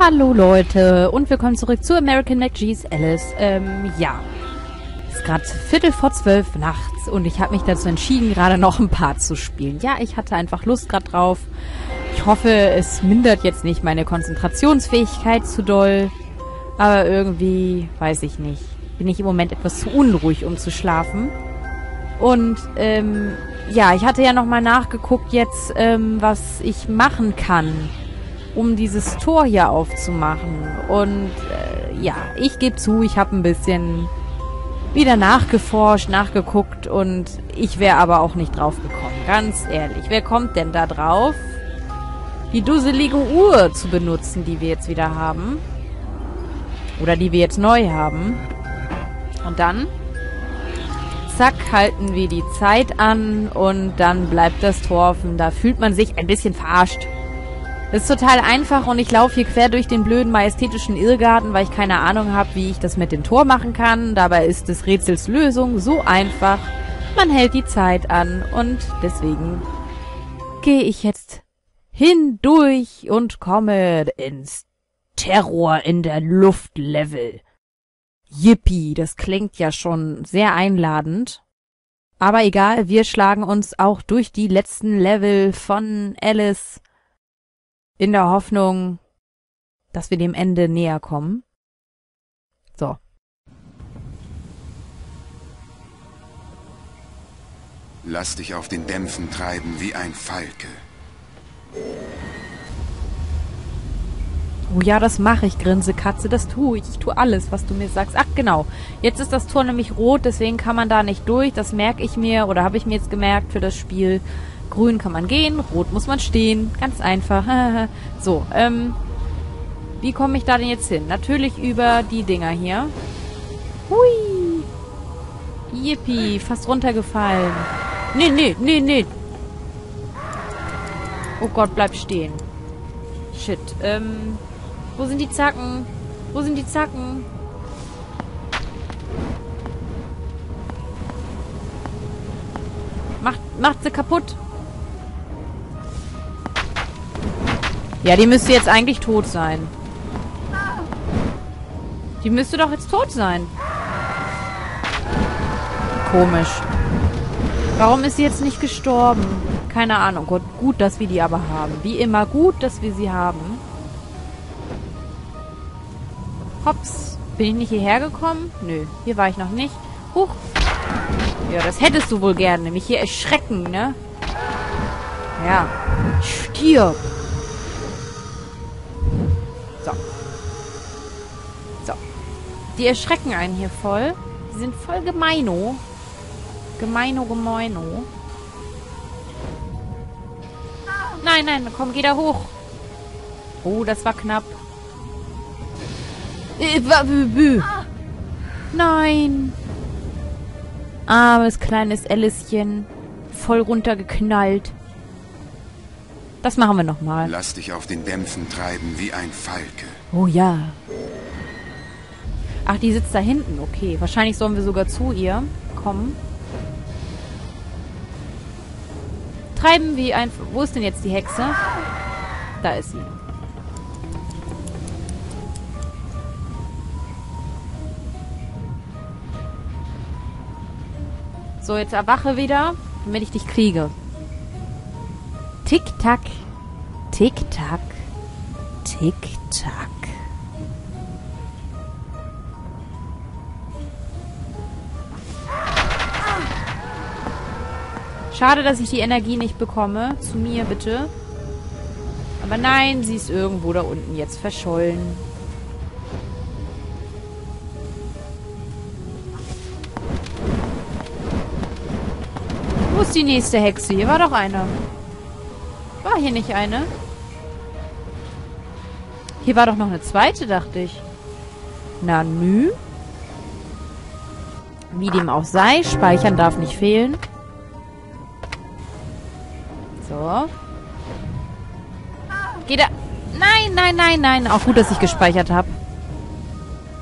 Hallo Leute und willkommen zurück zu American McGee's Alice. Ähm, ja. Es ist gerade Viertel vor zwölf nachts und ich habe mich dazu entschieden, gerade noch ein Part zu spielen. Ja, ich hatte einfach Lust gerade drauf. Ich hoffe, es mindert jetzt nicht meine Konzentrationsfähigkeit zu doll. Aber irgendwie, weiß ich nicht, bin ich im Moment etwas zu unruhig, um zu schlafen. Und, ähm, ja, ich hatte ja nochmal nachgeguckt jetzt, ähm, was ich machen kann um dieses Tor hier aufzumachen. Und äh, ja, ich gebe zu, ich habe ein bisschen wieder nachgeforscht, nachgeguckt und ich wäre aber auch nicht drauf gekommen. Ganz ehrlich, wer kommt denn da drauf, die dusselige Uhr zu benutzen, die wir jetzt wieder haben? Oder die wir jetzt neu haben. Und dann, zack, halten wir die Zeit an und dann bleibt das Tor offen. Da fühlt man sich ein bisschen verarscht. Das ist total einfach und ich laufe hier quer durch den blöden majestätischen Irrgarten, weil ich keine Ahnung habe, wie ich das mit dem Tor machen kann. Dabei ist des Rätsels Lösung so einfach. Man hält die Zeit an und deswegen gehe ich jetzt hindurch und komme ins Terror in der Luft-Level. Yippie, das klingt ja schon sehr einladend. Aber egal, wir schlagen uns auch durch die letzten Level von Alice in der Hoffnung, dass wir dem Ende näher kommen. So. Lass dich auf den Dämpfen treiben wie ein Falke. Oh ja, das mache ich, Grinse Katze, das tue ich. Ich tue alles, was du mir sagst. Ach genau, jetzt ist das Tor nämlich rot, deswegen kann man da nicht durch. Das merke ich mir oder habe ich mir jetzt gemerkt für das Spiel. Grün kann man gehen, rot muss man stehen. Ganz einfach. so, ähm, wie komme ich da denn jetzt hin? Natürlich über die Dinger hier. Hui. Yippie, fast runtergefallen. Nee, nee, nee, nee. Oh Gott, bleib stehen. Shit, ähm, wo sind die Zacken? Wo sind die Zacken? Macht, macht sie kaputt. Ja, die müsste jetzt eigentlich tot sein. Die müsste doch jetzt tot sein. Komisch. Warum ist sie jetzt nicht gestorben? Keine Ahnung. Gott, gut, dass wir die aber haben. Wie immer gut, dass wir sie haben. Hops. Bin ich nicht hierher gekommen? Nö, hier war ich noch nicht. Huch. Ja, das hättest du wohl gerne. Mich hier erschrecken, ne? Ja. Stirb. Die erschrecken einen hier voll. Die sind voll gemeino. Gemeino, gemeino. Nein, nein, komm, geh da hoch. Oh, das war knapp. Äh, Nein. Armes kleines Alicechen. Voll runtergeknallt. Das machen wir nochmal. Lass dich auf den Dämpfen treiben wie ein Falke. Oh ja. Ach, die sitzt da hinten. Okay. Wahrscheinlich sollen wir sogar zu ihr kommen. Treiben wie ein... Wo ist denn jetzt die Hexe? Da ist sie. So, jetzt erwache wieder, damit ich dich kriege. Tick-Tack. Tick-Tack. Tick-Tack. Schade, dass ich die Energie nicht bekomme. Zu mir, bitte. Aber nein, sie ist irgendwo da unten jetzt verschollen. Wo ist die nächste Hexe? Hier war doch eine. War hier nicht eine? Hier war doch noch eine zweite, dachte ich. Na nü. Wie dem auch sei, speichern darf nicht fehlen. Geht er... Nein, nein, nein, nein. Auch gut, dass ich gespeichert habe.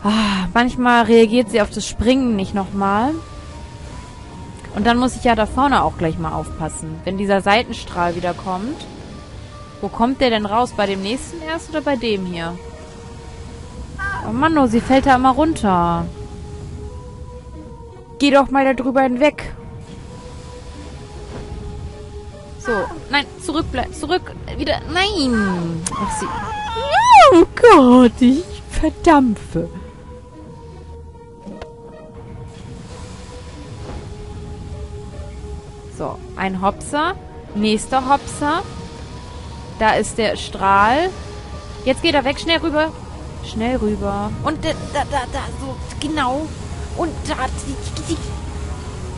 Ah, manchmal reagiert sie auf das Springen nicht nochmal. Und dann muss ich ja da vorne auch gleich mal aufpassen. Wenn dieser Seitenstrahl wieder kommt. Wo kommt der denn raus? Bei dem nächsten erst oder bei dem hier? Oh Mann, oh, sie fällt da immer runter. Geh doch mal da drüber hinweg. So, nein, zurück, zurück, wieder, nein. Ach, sie... Oh Gott, ich verdampfe. So, ein Hopser. Nächster Hopser. Da ist der Strahl. Jetzt geht er weg. Schnell rüber. Schnell rüber. Und da, da, da, da so, genau. Und da...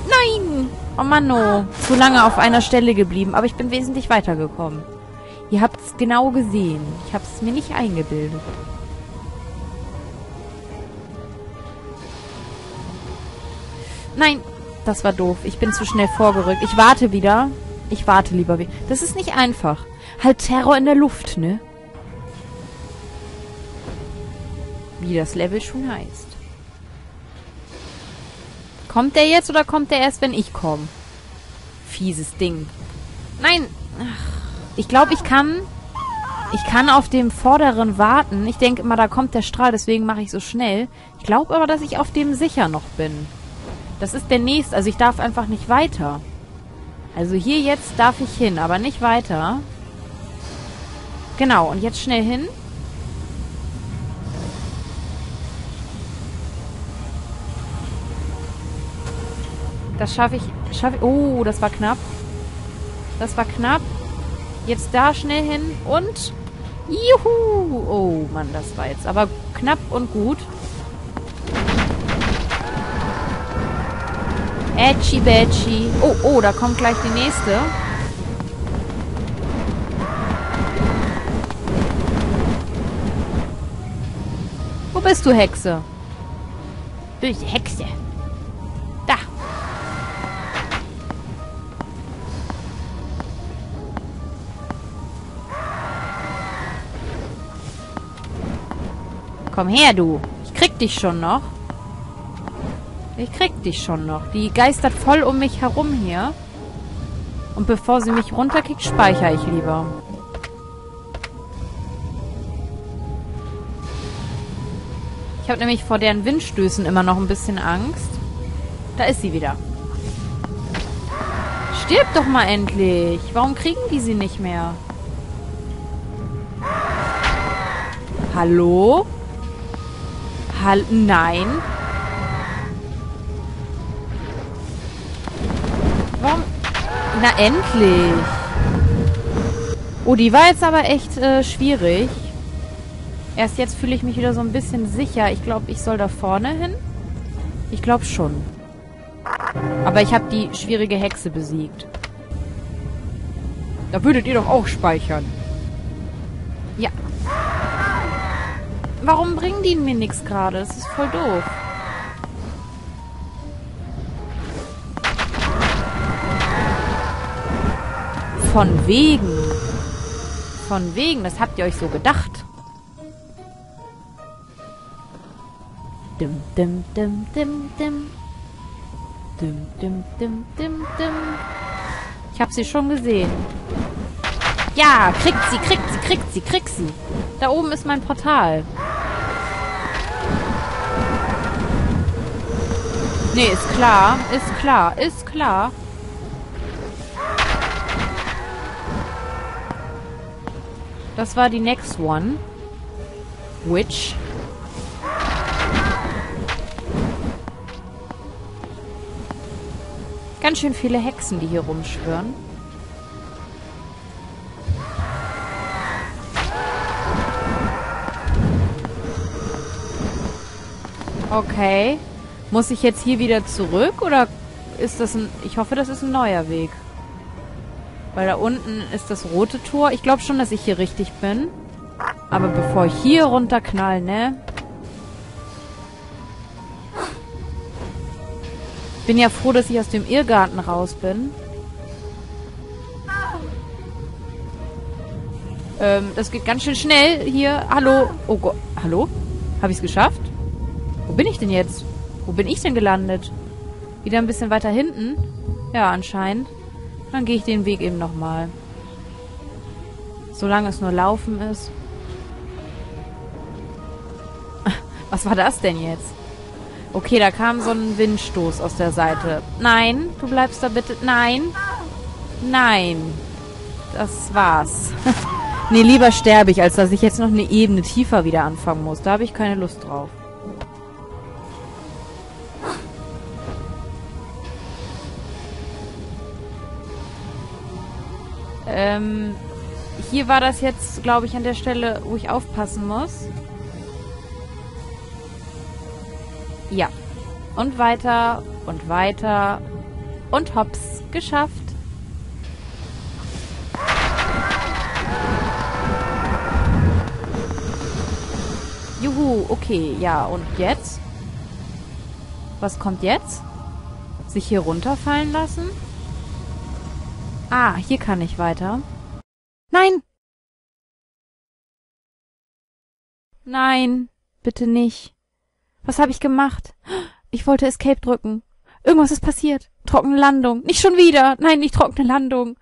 Nein! Oh Mann, oh. Zu lange auf einer Stelle geblieben. Aber ich bin wesentlich weitergekommen. Ihr habt es genau gesehen. Ich habe es mir nicht eingebildet. Nein, das war doof. Ich bin zu schnell vorgerückt. Ich warte wieder. Ich warte lieber. Das ist nicht einfach. Halt Terror in der Luft, ne? Wie das Level schon heißt. Kommt der jetzt oder kommt der erst, wenn ich komme? Fieses Ding. Nein. Ich glaube, ich kann... Ich kann auf dem vorderen warten. Ich denke immer, da kommt der Strahl, deswegen mache ich so schnell. Ich glaube aber, dass ich auf dem sicher noch bin. Das ist der nächste. Also ich darf einfach nicht weiter. Also hier jetzt darf ich hin, aber nicht weiter. Genau, und jetzt schnell hin. Das schaffe ich, schaffe ich... Oh, das war knapp. Das war knapp. Jetzt da schnell hin und... Juhu! Oh, Mann, das war jetzt aber knapp und gut. Edgy Badgy. Oh, oh, da kommt gleich die nächste. Wo bist du, Hexe? Hexe. Komm her, du. Ich krieg dich schon noch. Ich krieg dich schon noch. Die geistert voll um mich herum hier. Und bevor sie mich runterkickt, speichere ich lieber. Ich habe nämlich vor deren Windstößen immer noch ein bisschen Angst. Da ist sie wieder. Stirb doch mal endlich. Warum kriegen die sie nicht mehr? Hallo? Hall Nein. Warum? Na, endlich. Oh, die war jetzt aber echt äh, schwierig. Erst jetzt fühle ich mich wieder so ein bisschen sicher. Ich glaube, ich soll da vorne hin. Ich glaube schon. Aber ich habe die schwierige Hexe besiegt. Da würdet ihr doch auch speichern. Warum bringen die mir nichts gerade? Das ist voll doof. Von wegen. Von wegen, das habt ihr euch so gedacht. Dim, dim, dim, dim, dim. Dim, dim, dim, dim, dim. Ich hab sie schon gesehen. Ja, kriegt sie, kriegt sie, kriegt sie, kriegt sie. Da oben ist mein Portal. Nee, ist klar, ist klar, ist klar. Das war die next one. Which? Ganz schön viele Hexen, die hier rumschwören. Okay. Muss ich jetzt hier wieder zurück oder ist das ein... Ich hoffe, das ist ein neuer Weg. Weil da unten ist das rote Tor. Ich glaube schon, dass ich hier richtig bin. Aber bevor ich hier runterknall, ne? Bin ja froh, dass ich aus dem Irrgarten raus bin. Ähm, das geht ganz schön schnell hier. Hallo. Oh Gott. Hallo? Habe ich es geschafft? Wo bin ich denn jetzt? Wo bin ich denn gelandet? Wieder ein bisschen weiter hinten? Ja, anscheinend. Dann gehe ich den Weg eben nochmal. Solange es nur Laufen ist. Was war das denn jetzt? Okay, da kam so ein Windstoß aus der Seite. Nein, du bleibst da bitte. Nein. Nein. Das war's. nee, lieber sterbe ich, als dass ich jetzt noch eine Ebene tiefer wieder anfangen muss. Da habe ich keine Lust drauf. Ähm, hier war das jetzt, glaube ich, an der Stelle, wo ich aufpassen muss. Ja. Und weiter und weiter und hops, geschafft. Juhu, okay, ja, und jetzt? Was kommt jetzt? Sich hier runterfallen lassen? Ah, hier kann ich weiter. Nein! Nein, bitte nicht. Was habe ich gemacht? Ich wollte Escape drücken. Irgendwas ist passiert. Trockene Landung. Nicht schon wieder. Nein, nicht trockene Landung.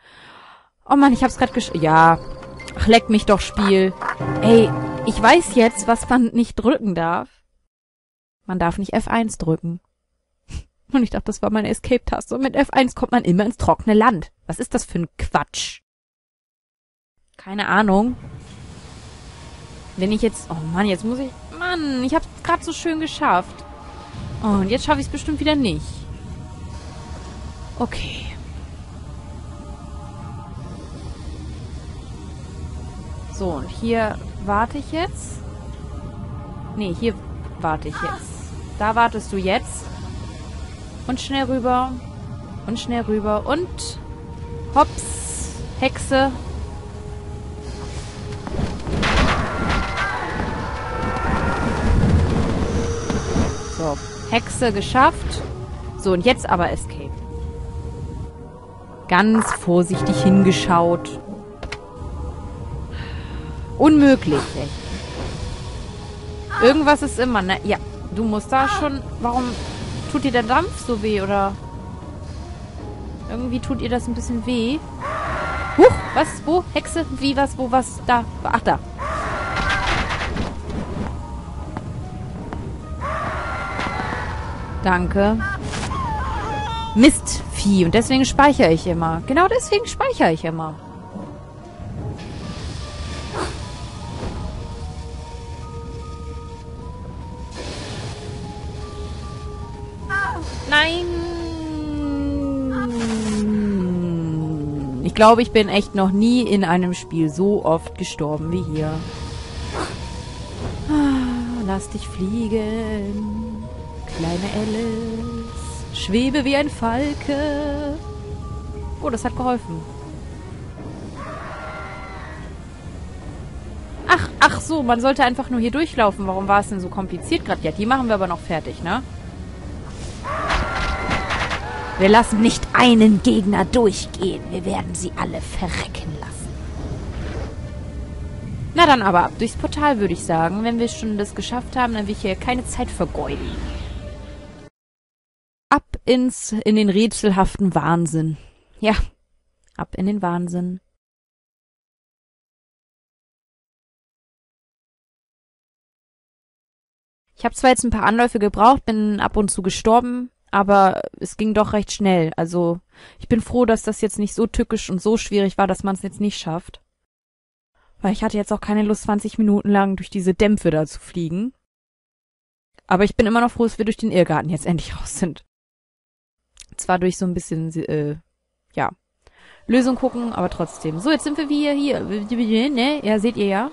Oh Mann, ich hab's gerade gesch... Ja. Ach, leck mich doch, Spiel. Ey, ich weiß jetzt, was man nicht drücken darf. Man darf nicht F1 drücken. Und ich dachte, das war meine Escape-Taste. Und mit F1 kommt man immer ins trockene Land. Was ist das für ein Quatsch? Keine Ahnung. Wenn ich jetzt... Oh Mann, jetzt muss ich... Mann, ich hab's gerade so schön geschafft. Und jetzt schaffe ich es bestimmt wieder nicht. Okay. So, und hier warte ich jetzt. Nee, hier warte ich jetzt. Da wartest du jetzt. Und schnell rüber. Und schnell rüber. Und hops. Hexe. So, Hexe geschafft. So, und jetzt aber Escape. Ganz vorsichtig hingeschaut. Unmöglich, echt. Irgendwas ist immer, ne? Ja, du musst da schon... Warum tut dir der Dampf so weh, oder? Irgendwie tut ihr das ein bisschen weh. Huch, was? Wo? Hexe? Wie, was? Wo, was? Da. Ach, da. Danke. Mistvieh. Und deswegen speichere ich immer. Genau deswegen speichere ich immer. Nein. Ich glaube, ich bin echt noch nie in einem Spiel so oft gestorben wie hier. Ah, lass dich fliegen, kleine Alice. Schwebe wie ein Falke. Oh, das hat geholfen. Ach, ach so, man sollte einfach nur hier durchlaufen. Warum war es denn so kompliziert gerade? Ja, die machen wir aber noch fertig, ne? Wir lassen nicht einen Gegner durchgehen. Wir werden sie alle verrecken lassen. Na dann aber ab durchs Portal, würde ich sagen. Wenn wir schon das geschafft haben, dann will ich hier keine Zeit vergeuden. Ab ins, in den rätselhaften Wahnsinn. Ja, ab in den Wahnsinn. Ich habe zwar jetzt ein paar Anläufe gebraucht, bin ab und zu gestorben, aber es ging doch recht schnell. Also ich bin froh, dass das jetzt nicht so tückisch und so schwierig war, dass man es jetzt nicht schafft. Weil ich hatte jetzt auch keine Lust, 20 Minuten lang durch diese Dämpfe da zu fliegen. Aber ich bin immer noch froh, dass wir durch den Irrgarten jetzt endlich raus sind. Zwar durch so ein bisschen, äh, ja, Lösung gucken, aber trotzdem. So, jetzt sind wir wieder hier. Ne? Ja, seht ihr ja.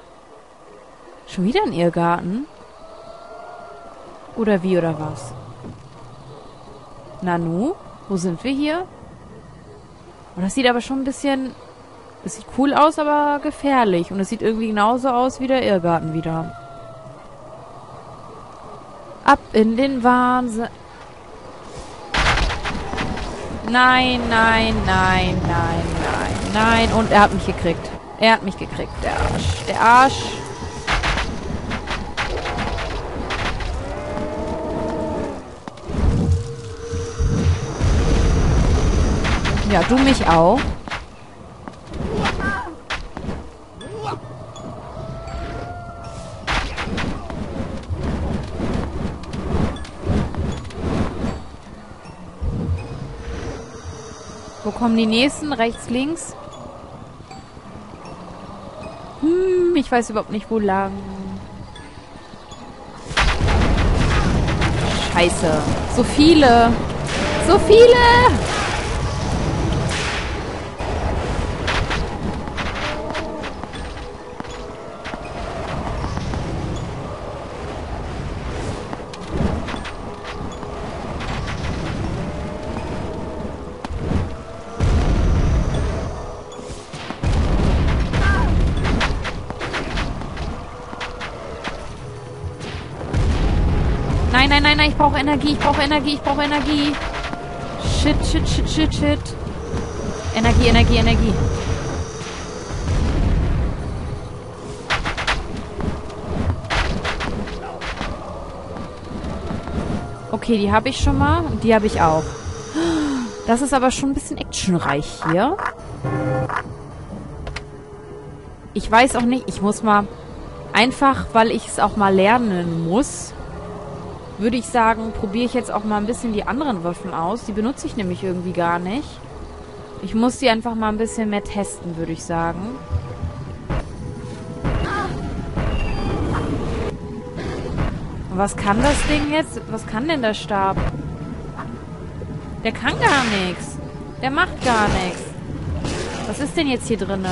Schon wieder ein Irrgarten? Oder wie oder was? Nanu, wo sind wir hier? Oh, das sieht aber schon ein bisschen... Es sieht cool aus, aber gefährlich. Und es sieht irgendwie genauso aus wie der Irrgarten wieder. Ab in den Wahnsinn. Nein, nein, nein, nein, nein, nein. Und er hat mich gekriegt. Er hat mich gekriegt, der Arsch. Der Arsch. Ja, du mich auch. Wo kommen die nächsten? Rechts, links? Hm, ich weiß überhaupt nicht, wo lang. Scheiße. So viele. So viele! Nein, nein, nein, ich brauche Energie, ich brauche Energie, ich brauche Energie. Shit, shit, shit, shit, shit. Energie, Energie, Energie. Okay, die habe ich schon mal und die habe ich auch. Das ist aber schon ein bisschen actionreich hier. Ich weiß auch nicht, ich muss mal... Einfach, weil ich es auch mal lernen muss, würde ich sagen, probiere ich jetzt auch mal ein bisschen die anderen Waffen aus. Die benutze ich nämlich irgendwie gar nicht. Ich muss die einfach mal ein bisschen mehr testen, würde ich sagen. Was kann das Ding jetzt? Was kann denn der Stab? Der kann gar nichts. Der macht gar nichts. Was ist denn jetzt hier drinne?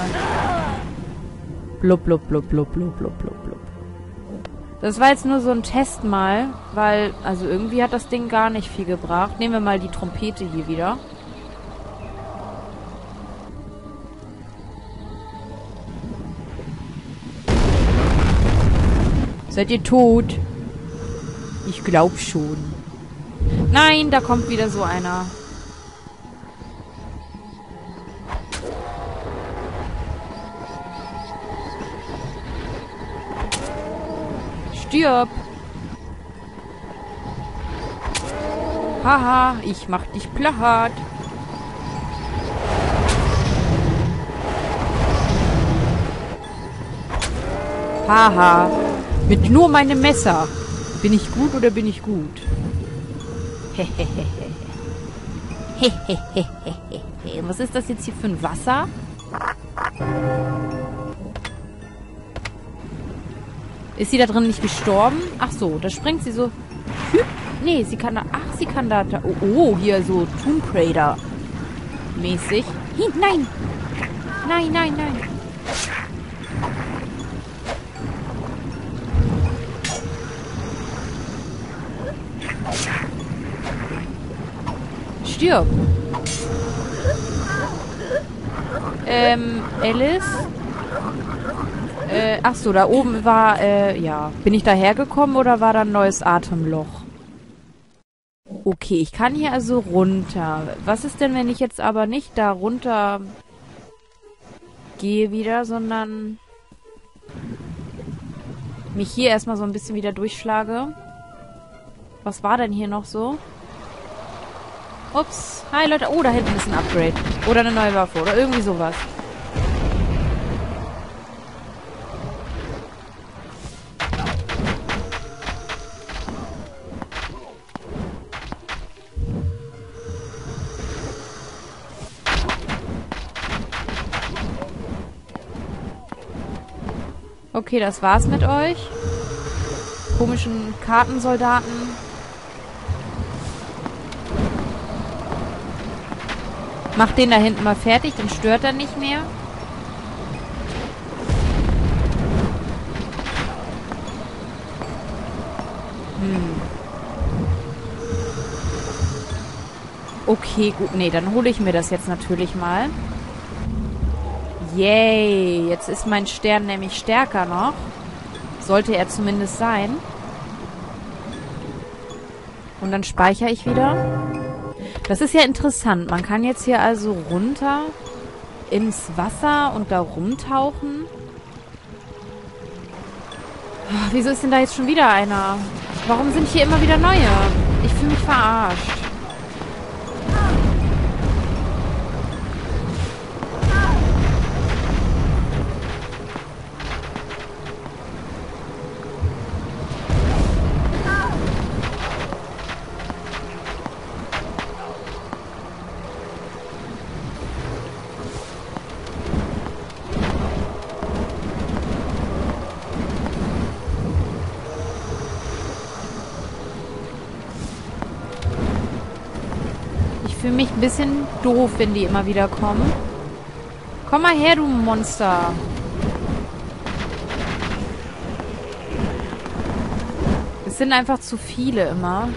Blub, blub, blub, blub, blub, blub, blub. Das war jetzt nur so ein Test mal, weil, also irgendwie hat das Ding gar nicht viel gebracht. Nehmen wir mal die Trompete hier wieder. Seid ihr tot? Ich glaub schon. Nein, da kommt wieder so einer. Stirb! Haha, ich mach dich platt. Haha, mit nur meinem Messer. Bin ich gut oder bin ich gut? Was ist das jetzt hier für ein Wasser? Ist sie da drin nicht gestorben? Ach so, da springt sie so. Nee, sie kann da. Ach, sie kann da. da oh, oh, hier so Tomb Raider mäßig. Nein! Nein, nein, nein. Stirb. Ähm, Alice? Äh, ach so, da oben war, äh, ja. Bin ich da hergekommen oder war da ein neues Atemloch? Okay, ich kann hier also runter. Was ist denn, wenn ich jetzt aber nicht da runter gehe wieder, sondern mich hier erstmal so ein bisschen wieder durchschlage? Was war denn hier noch so? Ups. Hi Leute. Oh, da hinten ist ein Upgrade. Oder eine neue Waffe. Oder irgendwie sowas. Okay, das war's mit euch. Komischen Kartensoldaten. Macht den da hinten mal fertig, dann stört er nicht mehr. Hm. Okay, gut. Nee, dann hole ich mir das jetzt natürlich mal. Yay, jetzt ist mein Stern nämlich stärker noch. Sollte er zumindest sein. Und dann speichere ich wieder. Das ist ja interessant. Man kann jetzt hier also runter ins Wasser und da rumtauchen. Oh, wieso ist denn da jetzt schon wieder einer? Warum sind hier immer wieder neue? Ich fühle mich verarscht. Mich ein bisschen doof, wenn die immer wieder kommen. Komm mal her, du Monster. Es sind einfach zu viele immer.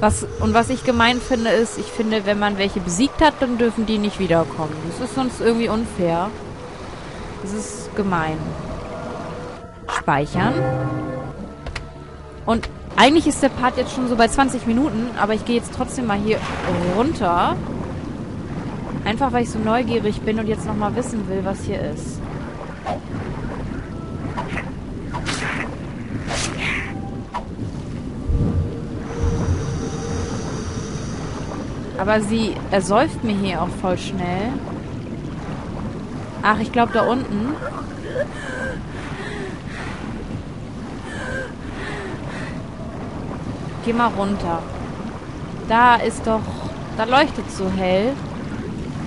Was, und was ich gemein finde, ist, ich finde, wenn man welche besiegt hat, dann dürfen die nicht wiederkommen. Das ist sonst irgendwie unfair. Das ist gemein. Speichern. Und eigentlich ist der Part jetzt schon so bei 20 Minuten, aber ich gehe jetzt trotzdem mal hier runter. Einfach, weil ich so neugierig bin und jetzt nochmal wissen will, was hier ist. Aber sie ersäuft mir hier auch voll schnell. Ach, ich glaube da unten. Geh mal runter. Da ist doch... Da leuchtet so hell.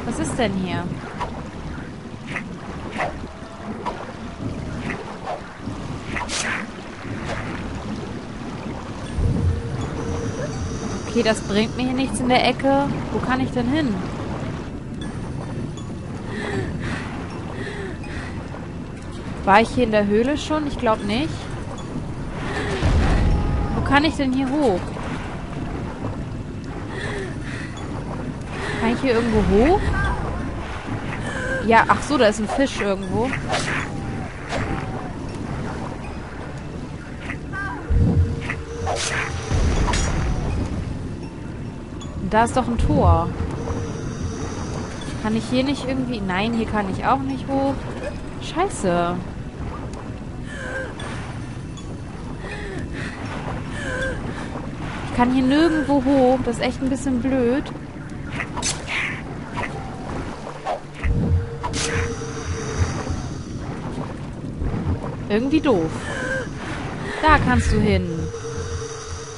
Was ist denn hier? Okay, das bringt mir hier nichts in der Ecke. Wo kann ich denn hin? War ich hier in der Höhle schon? Ich glaube nicht. Kann ich denn hier hoch? Kann ich hier irgendwo hoch? Ja, ach so, da ist ein Fisch irgendwo. Da ist doch ein Tor. Kann ich hier nicht irgendwie... Nein, hier kann ich auch nicht hoch. Scheiße. Kann hier nirgendwo hoch. Das ist echt ein bisschen blöd. Irgendwie doof. Da kannst du hin.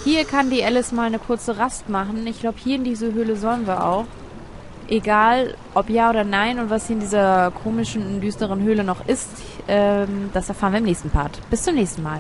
Hier kann die Alice mal eine kurze Rast machen. Ich glaube, hier in diese Höhle sollen wir auch. Egal, ob ja oder nein und was hier in dieser komischen, düsteren Höhle noch ist, ähm, das erfahren wir im nächsten Part. Bis zum nächsten Mal.